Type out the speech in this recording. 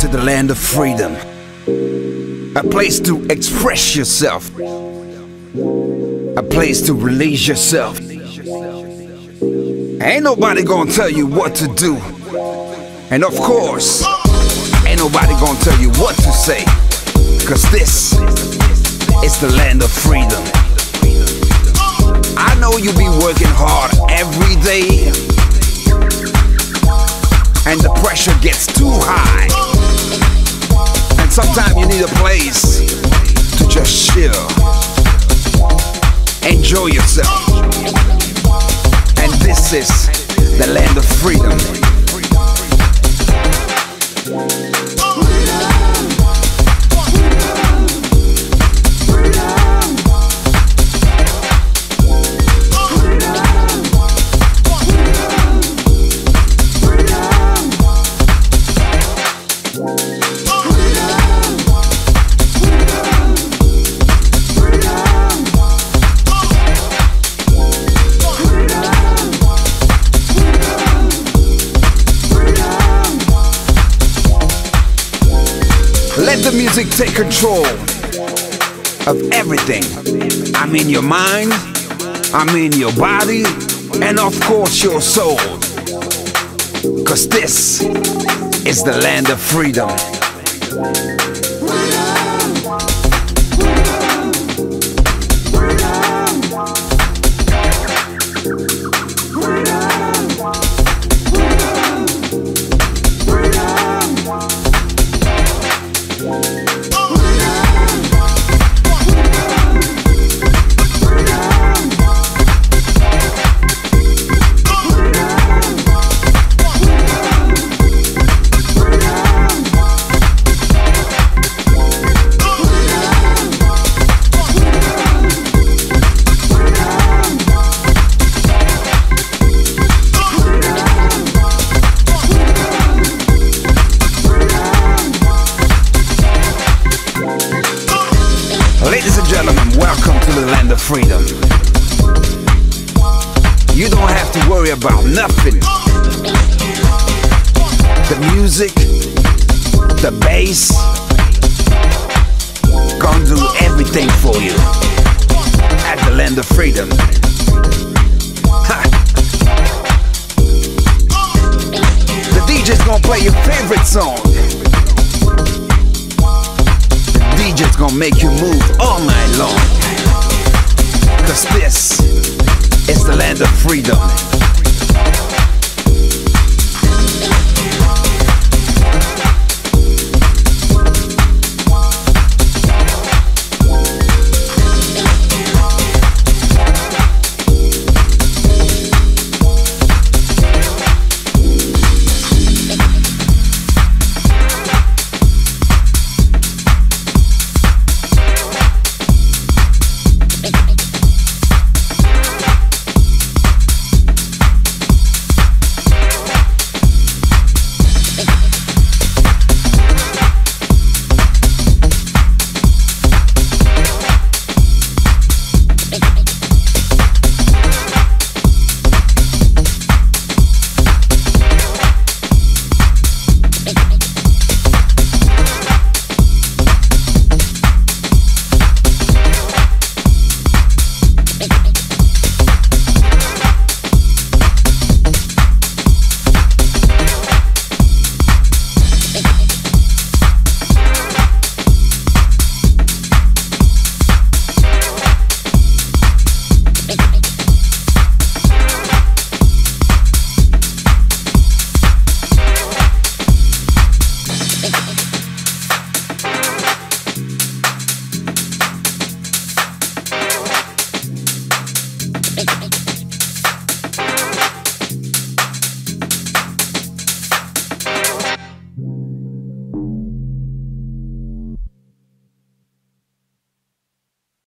To the land of freedom. A place to express yourself. A place to release yourself. Ain't nobody gonna tell you what to do. And of course, ain't nobody gonna tell you what to say. Cause this is the land of freedom. I know you be working hard every day. And the pressure gets too high. Sometimes you need a place to just chill. Enjoy yourself. And this is the land of freedom. Let the music take control of everything. I mean your mind, I mean your body, and of course your soul. Cause this is the land of freedom. Ladies and gentlemen, welcome to the land of freedom. You don't have to worry about nothing. The music, the bass, gonna do everything for you at the land of freedom. Ha. The DJ's gonna play your favorite song. Gonna make you move all night long. Cause this is the land of freedom.